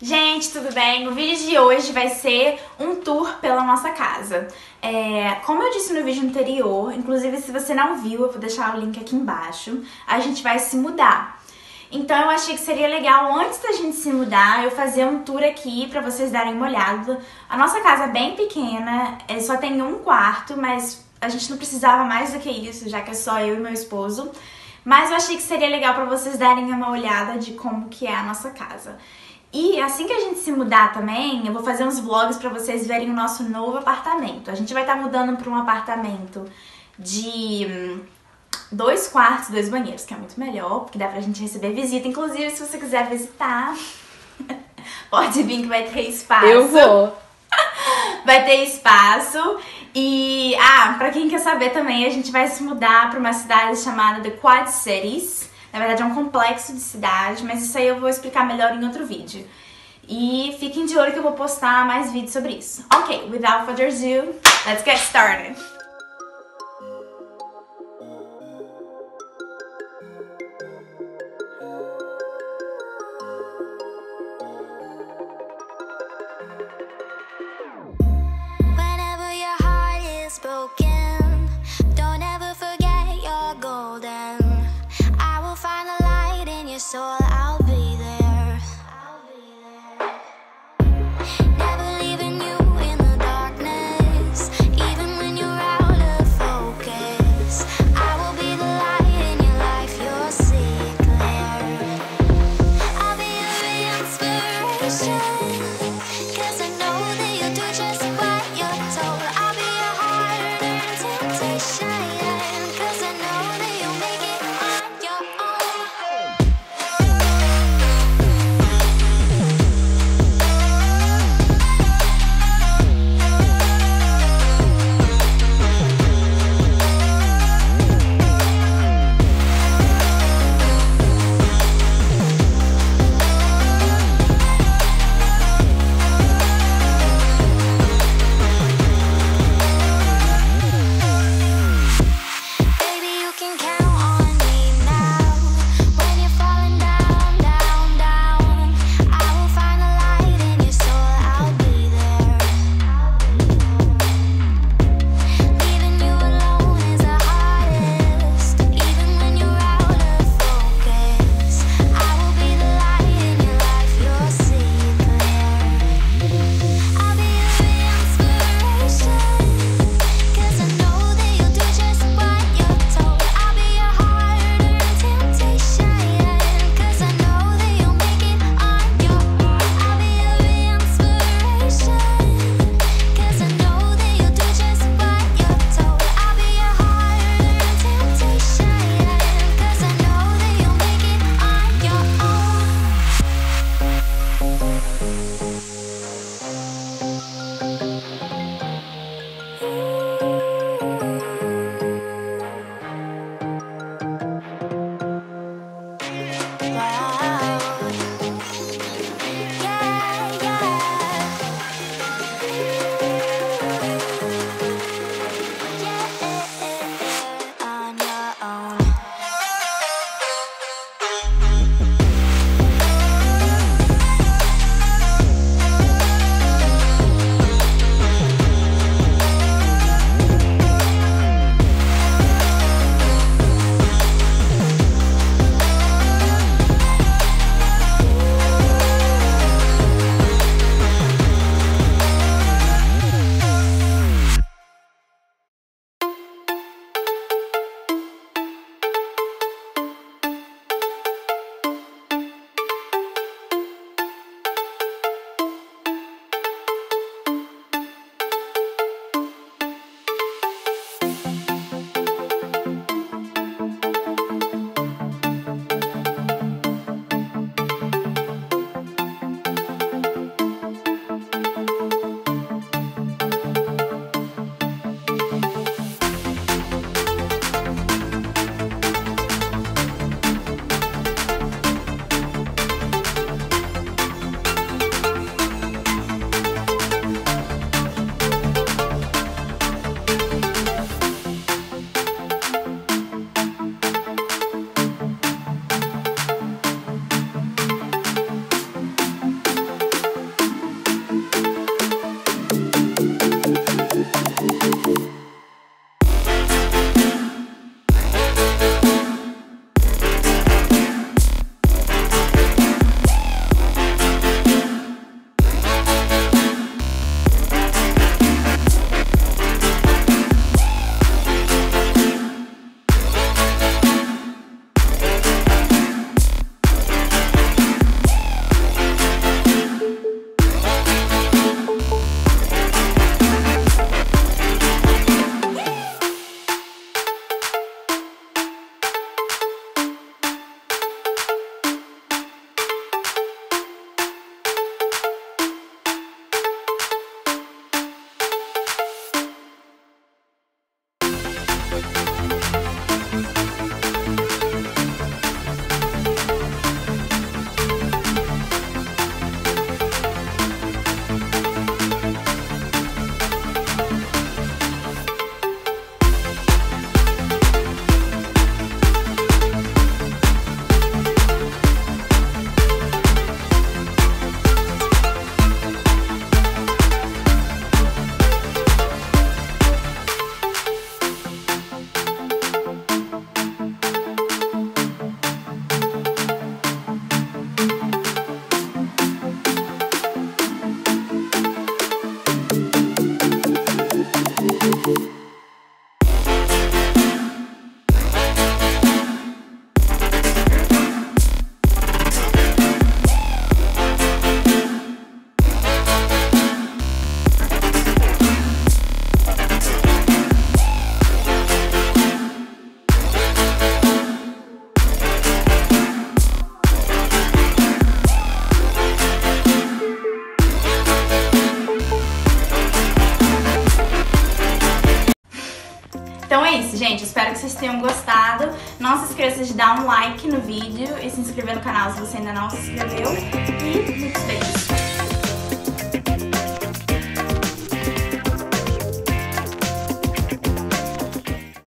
Gente, tudo bem? O vídeo de hoje vai ser um tour pela nossa casa. É, como eu disse no vídeo anterior, inclusive se você não viu, eu vou deixar o link aqui embaixo, a gente vai se mudar. Então eu achei que seria legal, antes da gente se mudar, eu fazer um tour aqui pra vocês darem uma olhada. A nossa casa é bem pequena, é, só tem um quarto, mas a gente não precisava mais do que isso, já que é só eu e meu esposo. Mas eu achei que seria legal pra vocês darem uma olhada de como que é a nossa casa. E assim que a gente se mudar também, eu vou fazer uns vlogs pra vocês verem o nosso novo apartamento. A gente vai estar tá mudando pra um apartamento de hum, dois quartos, dois banheiros, que é muito melhor, porque dá pra gente receber visita. Inclusive, se você quiser visitar, pode vir que vai ter espaço. Eu vou. Vai ter espaço. E, ah, pra quem quer saber também, a gente vai se mudar pra uma cidade chamada The Quad Cities. Na verdade, é um complexo de cidade, mas isso aí eu vou explicar melhor em outro vídeo. E fiquem de olho que eu vou postar mais vídeos sobre isso. Ok, without further ado, let's get started. vocês tenham gostado. Não se esqueça de dar um like no vídeo e se inscrever no canal se você ainda não se inscreveu. E muitos!